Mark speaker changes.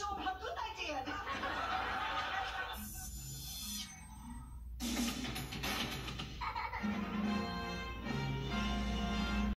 Speaker 1: show them how